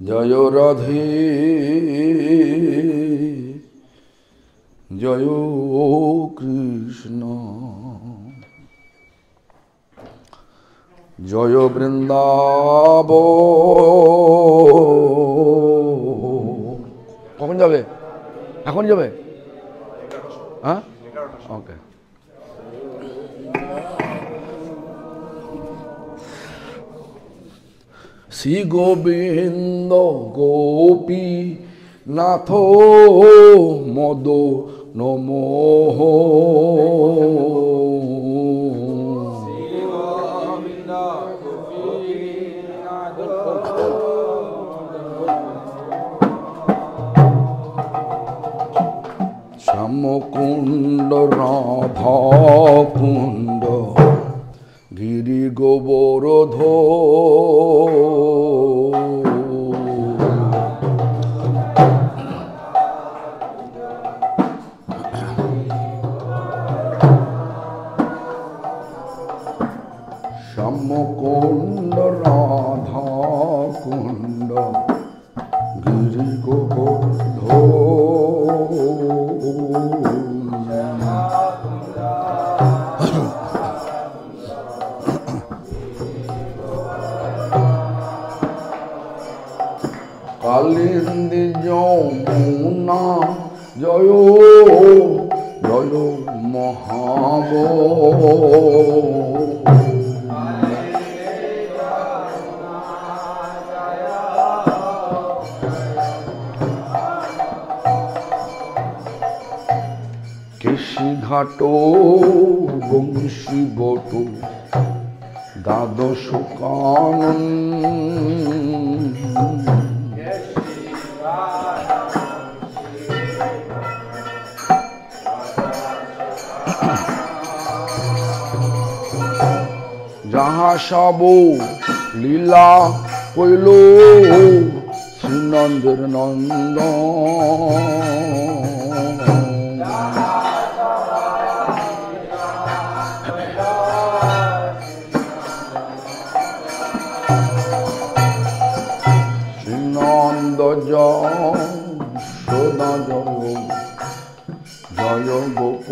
জয় রাধে। জয় কৃষ্ণ। জয় বৃন্দাব কখন যাবে? এখন যাবে? হ্যাঁ? শ্রী গোবিন্দ গোপী নাথ মদ নমো শ্যামকুণ্ড রাধা কুণ্ড গিরি গোবরধ কালিন্দি যমুনা জয় জয় মহাব। ঘাট বংশী বট দ্বাদশ কানন। যাহা সব লীলা কইল শ্রীনন্দের নন্দ জয় জয় গোপ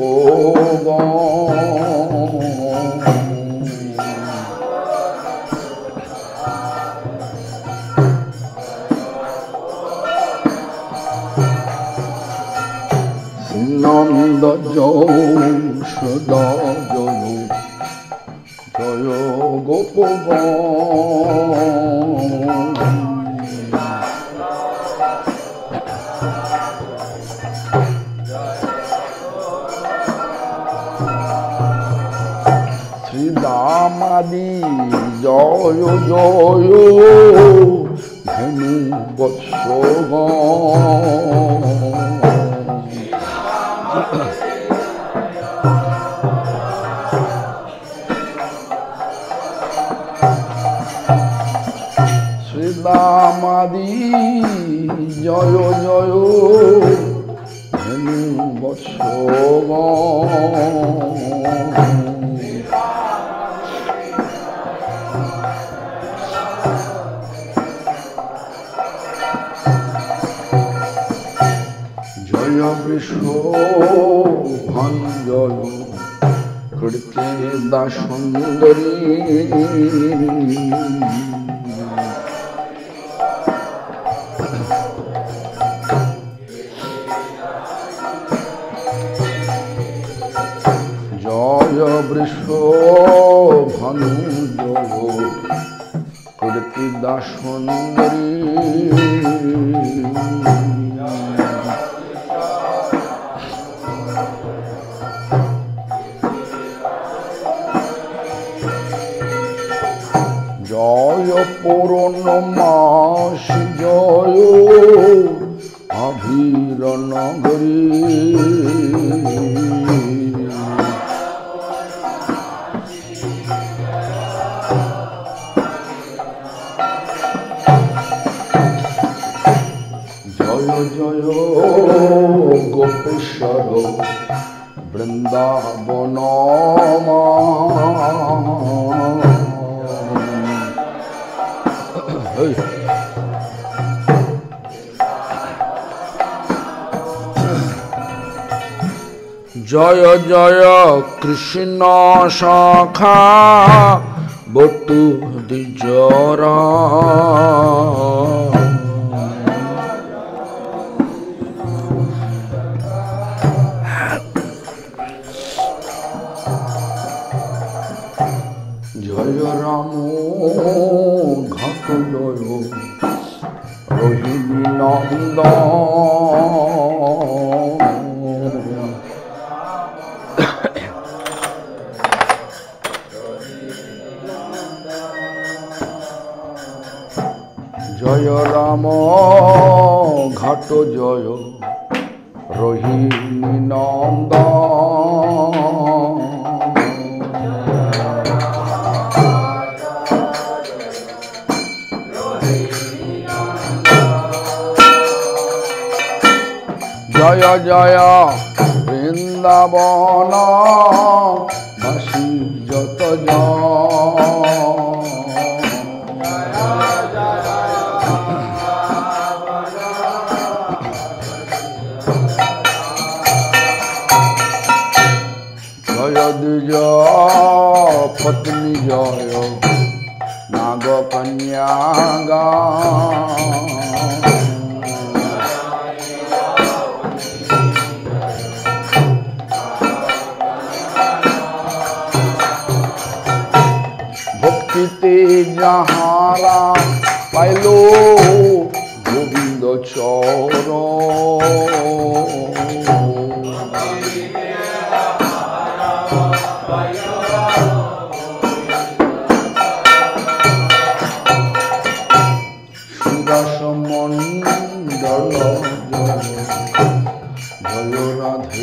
নন্দ জয় জয় গোপ শ্রীদামাদি জয় জয় ধনু বৎস ভঞ্জয় কৃতে দাসুন্দরী জয় বৃষ ভঞ্জয় কৃতি জয় গোপেশ্বর বৃন্দাবন জয় জয় কৃষ্ণ সখা বটু দিজরা জয় রাম ঘাট জয়। রোহিণী নন্দ জয় জয় বৃন্দাবন বাসী যত জয় পত্নী জয় নাগ কন্যা গা ভক্তিতে যাহারা পাইল গোবিন্দ চর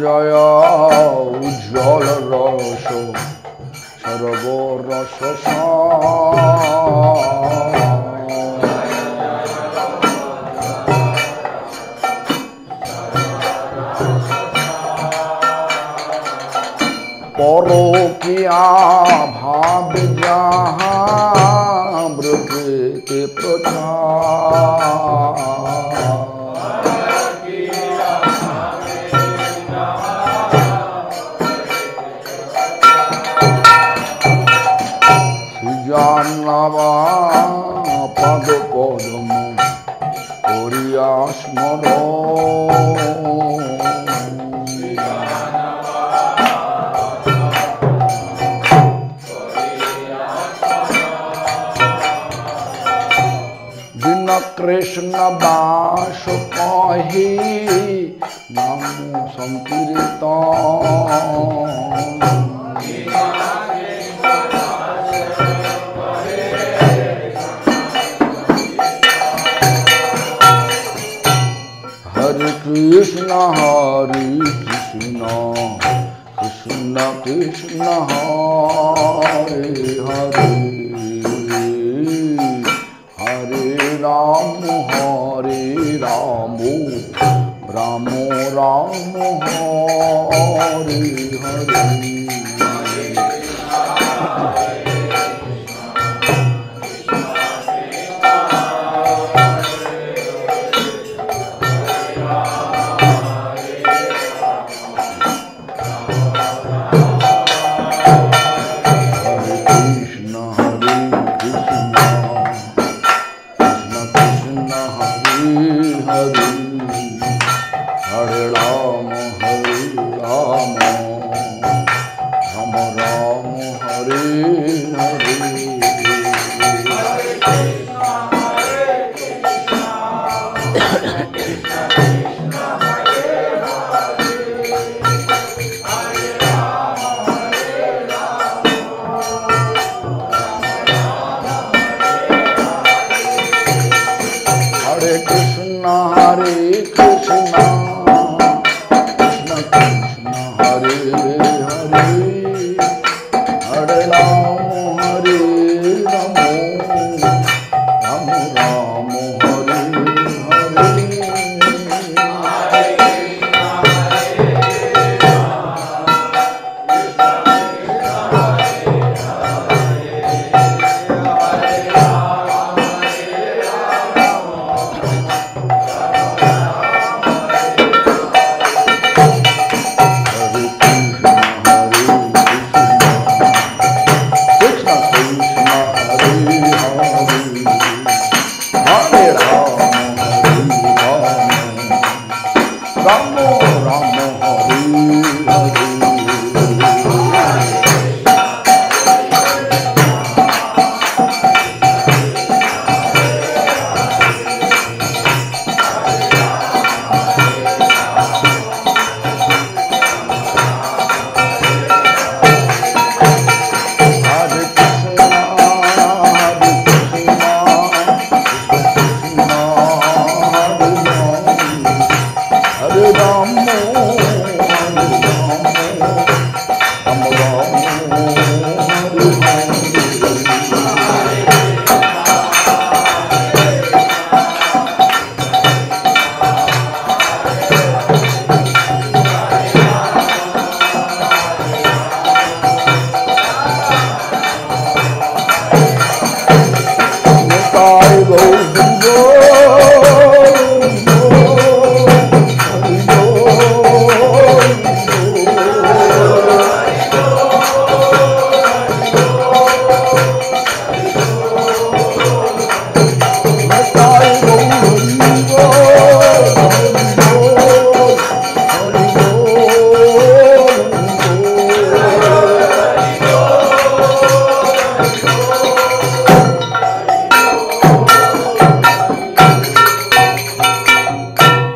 জয় উজ্জ্বল রস সর্বরস পরকিয়া দিন কৃষ্ণ দাস কহি নাম সংকীর্তন হরে কৃষ্ণ হরে কৃষ্ণ কৃষ্ণ কৃষ্ণ হরে হরে राम हरे राम राम राम हरे हरे। हरे Ram Mohan.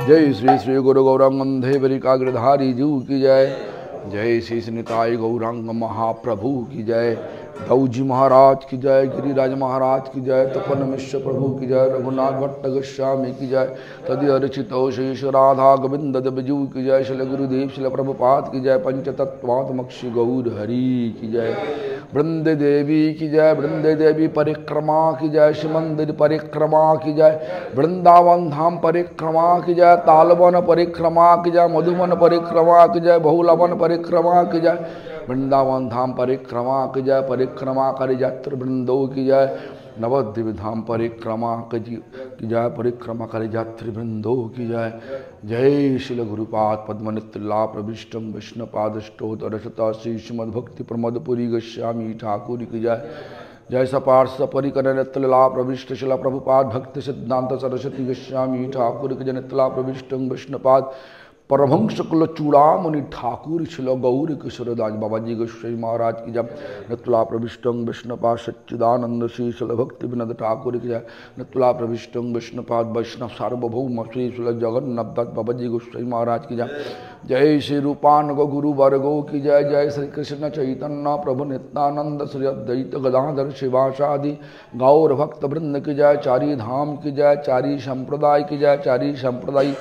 जय श्री श्री गुरु गौरांग देवरिकाग्रधारी जीव की जय। जय श्री निताय गौरांग महाप्रभु की जय। गौजी महाराज की जय गिरिराज महाराज की जय तपन मिश्र प्रभु की जय रघुनाथ भट्ट गोस्वामी की जय तदि अर्चित शेष राधा गोविंद बिजू की जय शिल गुरुदेव शिल प्रभुपाद की जय पंच तत्वात्मक्षि गौर हरि की जय वृंद देवी की जय वृंद देवी परिक्रमा की जय शिव मंदिर परिक्रमा की जय वृंदावन धाम परिक्रमा की जय तालवन परिक्रमा की जय मधुबन परिक्रमा की जय बहुलवन परिक्रमा की जय वृंदावन धाम परिक्रमा की जय परिक्रमा कर यात्र वृंदो की जय नवद्वीप धाम परिक्रमा की जय परिक्रमा कर यात्री वृंदो की जय जय शिल गुरुपाद पद्मनित्ला प्रविष्टम विष्णुपादष्टोतरशता श्री श्रीमद्भक्ति प्रमोदपुरी गोस्वामी ठाकुर की जय जय सपार्श परिकर नित्यला प्रविष्ट शिला प्रभुपाद भक्ति सिद्धांत सरस्वती गश्यामी ठाकुर की जय नित्यला प्रविष्टम विष्णुपाद परमहंस कुल चूड़ामणि ठाकुर छिल गौर किशोरदास बाबा जी गोस्वाई महाराज की जब नतुला प्रविष्टं विष्णुपा सच्चिदानंद श्री शिल भक्ति विनद ठाकुर की जय। नतुला प्रविष्टं विष्णुपाद वैष्णव सार्वभौम श्री शिल जगन्नाथ बाबा जी गोस्वाई महाराज की जय। जय श्री रूपान गो गुरु वर्गो की जय। जय श्री कृष्ण चैतन्य प्रभु नित्यानंद श्री अद्वैत गदाधर शिवासादि गौर भक्त वृंद की जय। चारी धाम की जय। चारी संप्रदाय की जय। चारी संप्रदाय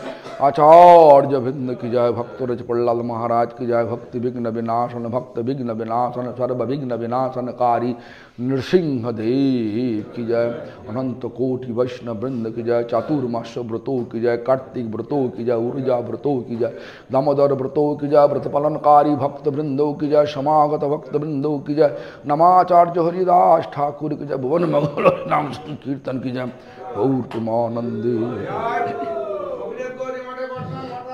आचार्य वृंद की जय भक्त रज प्रहलाद महाराज की जय भक्ति विघ्न विनाशन भक्त विघ्न विनाशन सर्व विघ्न विनाशनकारी नृसिंह देव की जय अनंत कोटि वैष्णव वृंद की जय चातुर्मास व्रतों की जय कार्तिक व्रतों की जय ऊर्जा व्रतों की जय दामोदर व्रतों की जय व्रत पालनकारी भक्त वृंदों की जय समागत भक्त वृंदों की जय नमाचार्य हरिदास ठाकुर की जय भुवन मंगल नाम संकीर्तन की जय गौतमानंदी गोस्वामी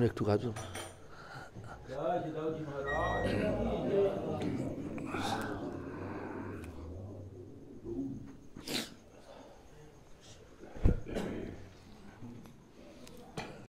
हमने एक ठुका दो।